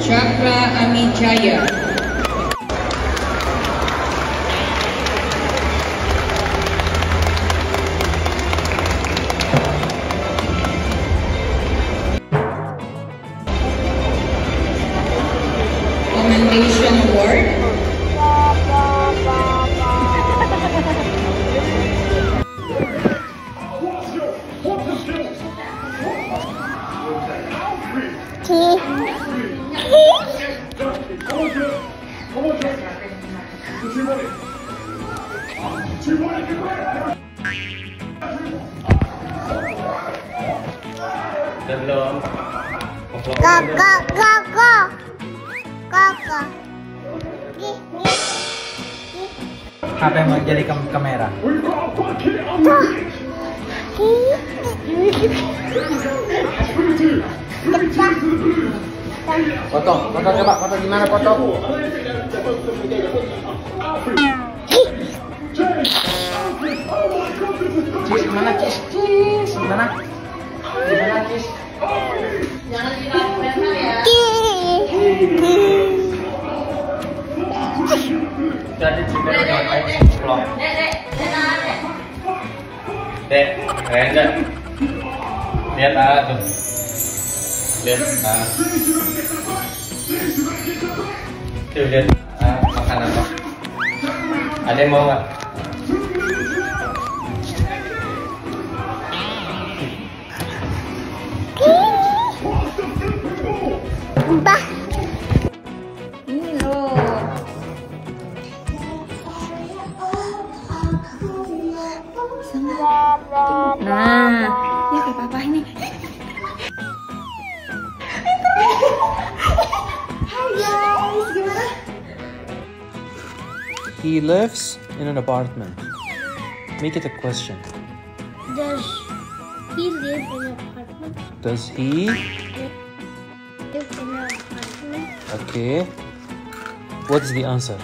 Chakra Amijaya. Commendation Award. Belum. Go, go, go, go. Go, go. Apa yang mau jadi kam kamera? Foto, foto coba, foto gimana foto? Cis, gimana Cis? Cis, gimana? Gimana Cis? Jadi juga vlog. Dek, keren gak? Lihat ah. Lihat ah. Tuh lihat ah, makan apa? Ada yang mau nggak? Ini loh. Nah, ya kayak papa ini. He lives in an apartment. Make it a question. Does he live in an apartment? Does he? Live in an apartment? Okay. What's the answer?